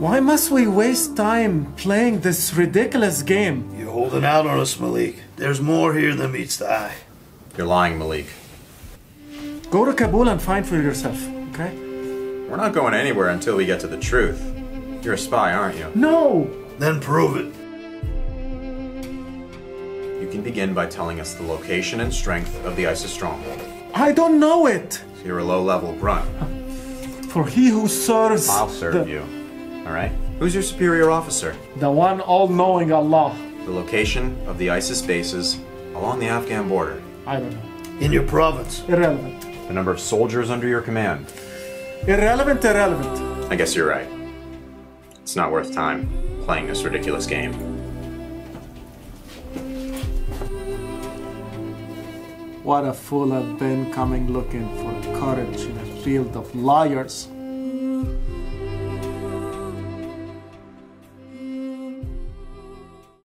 Why must we waste time playing this ridiculous game? You're holding out on us, Malik. There's more here than meets the eye. You're lying, Malik. Go to Kabul and find for yourself, okay? We're not going anywhere until we get to the truth. You're a spy, aren't you? No! Then prove it. You can begin by telling us the location and strength of the ISIS stronghold. I don't know it! So you're a low-level grunt. For he who serves. I'll serve the, you. All right? Who's your superior officer? The one all knowing Allah. The location of the ISIS bases along the Afghan border. I don't know. In your province. Irrelevant. The number of soldiers under your command. Irrelevant, irrelevant. I guess you're right. It's not worth time playing this ridiculous game. What a fool I've been coming looking for courage in a field of liars.